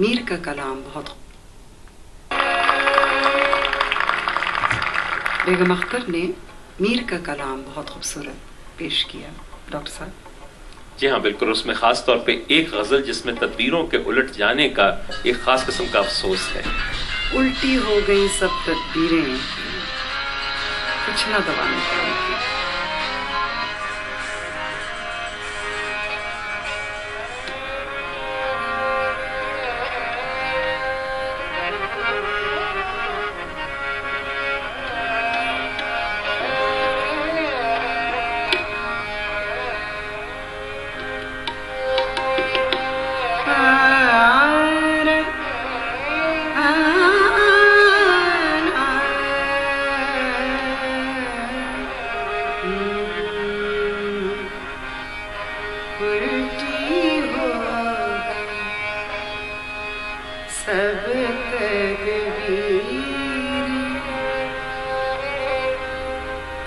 मीर का कलाम बहुत बेगम अख्तर ने मीर का कलाम बहुत खूबसूरत पेश किया। डॉक्टर साहब। जी हाँ बिल्कुल। उसमें खास तौर पे एक गज़ल जिसमें तदबीरों के उलट जाने का एक खास किस्म का अफसोस है। उल्टी हो गई सब तदबीरें। कुछ ना दबाने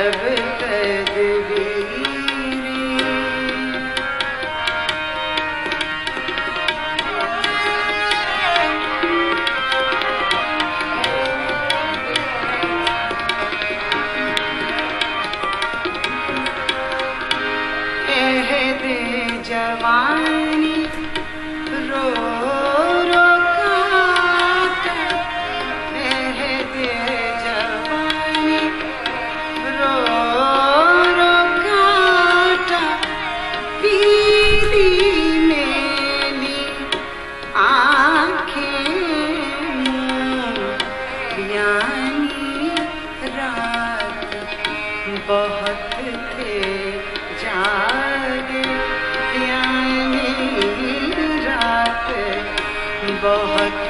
sevmek रात बहुत थे जागे। रात बहुत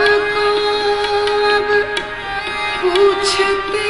अब पूछते